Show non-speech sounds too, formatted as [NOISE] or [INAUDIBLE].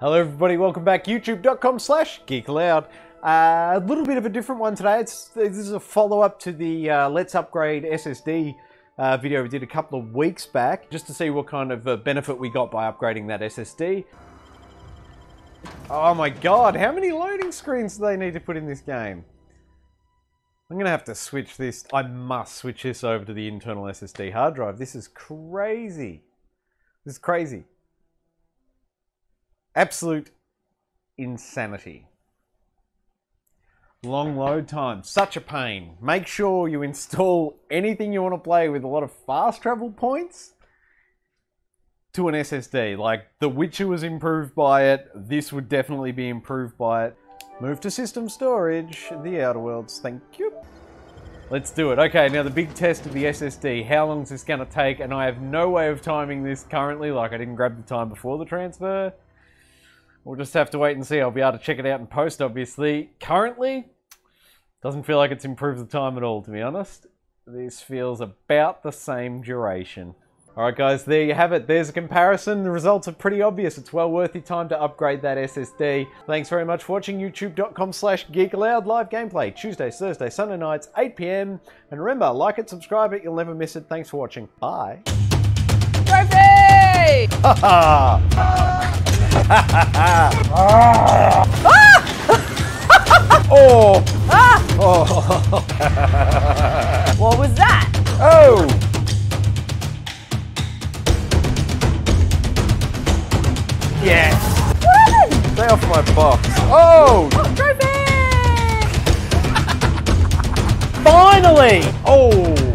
Hello everybody, welcome back. To youtube.com slash geekaloud. Uh, a little bit of a different one today. It's This is a follow-up to the uh, Let's Upgrade SSD uh, video we did a couple of weeks back, just to see what kind of uh, benefit we got by upgrading that SSD. Oh my god, how many loading screens do they need to put in this game? I'm going to have to switch this. I must switch this over to the internal SSD hard drive. This is crazy. This is crazy. Absolute insanity. Long load time, such a pain. Make sure you install anything you want to play with a lot of fast travel points to an SSD. Like, The Witcher was improved by it, this would definitely be improved by it. Move to system storage, the Outer Worlds, thank you. Let's do it. Okay, now the big test of the SSD. How long is this going to take? And I have no way of timing this currently, like I didn't grab the time before the transfer. We'll just have to wait and see. I'll be able to check it out in post, obviously. Currently, doesn't feel like it's improved the time at all, to be honest. This feels about the same duration. Alright guys, there you have it. There's a comparison. The results are pretty obvious. It's well worth your time to upgrade that SSD. Thanks very much for watching youtube.com slash geekaloud live gameplay. Tuesdays, Thursdays, Sunday nights, 8pm. And remember, like it, subscribe it, you'll never miss it. Thanks for watching. Bye. Trophy! [LAUGHS] oh! Ah! [LAUGHS] Oh! What was that? Oh! Yes! Stay off my box. Oh! Trophy! Finally! Oh!